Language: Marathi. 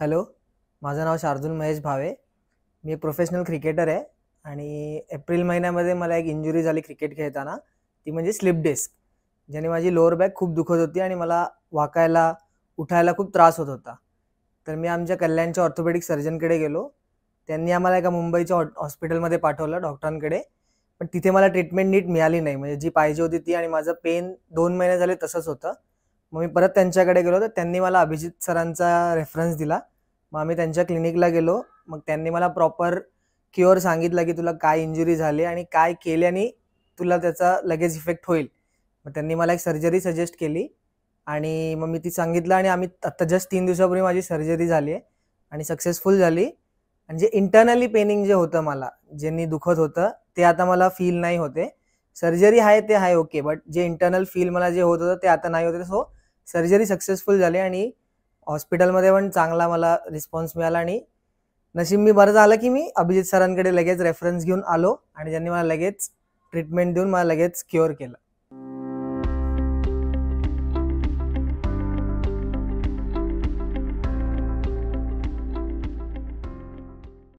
हॅलो माझं नाव शार्दुल महेश भावे. मी एक प्रोफेशनल क्रिकेटर आहे आणि एप्रिल महिन्यामध्ये मला एक इंजुरी झाली क्रिकेट खेळताना. ती म्हणजे स्लिप डिस्क ज्याने माझी लोअर बॅक खूप दुखत होती आणि मला वाकायला उठायला खूप त्रास होत होता. तर मी आमच्या कल्याणच्या ऑर्थोपेडिक सर्जनकडे गेलो. त्यांनी आम्हाला एका मुंबईच्या हॉ हॉस्पिटलमध्ये पाठवलं डॉक्टरांकडे पण तिथे मला ट्रीटमेंट नीट मिळाली नाही. म्हणजे जी पाहिजे होती ती आणि माझं पेन दोन महिने झाले तसंच होतं. मग मी परत त्यांच्याकडे गेलो तर त्यांनी मला अभिजित सरांचा रेफरन्स दिला. मग आम्ही त्यांच्या क्लिनिकला गेलो. मग त्यांनी मला प्रॉपर क्युअर सांगितलं की तुला काय इंजुरी झाली आणि काय केल्याने तुला त्याचा लगेच इफेक्ट होईल. मग त्यांनी मला एक सर्जरी सजेस्ट केली आणि मग मी ती सांगितलं आणि आम्ही आत्ता जस्ट तीन दिवसापूर्वी माझी सर्जरी झाली आहे आणि सक्सेसफुल झाली. आणि जे इंटरनली पेनिंग जे होतं मला ज्यांनी दुखत होतं ते आता मला फील नाही होते. सर्जरी आहे ते आहे ओके बट जे इंटरनल फील मला जे होत होतं ते आता नाही होते. सो सर्जरी सक्सेसफुल झाली आणि हॉस्पिटलमध्ये पण चांगला मला रिस्पॉन्स मिळाला आणि नशीब मी बरं झालं की मी अभिजित सरांकडे लगेच रेफरन्स घेऊन आलो आणि त्यांनी मला लगेच ट्रीटमेंट देऊन मला लगेच क्युअर केलं.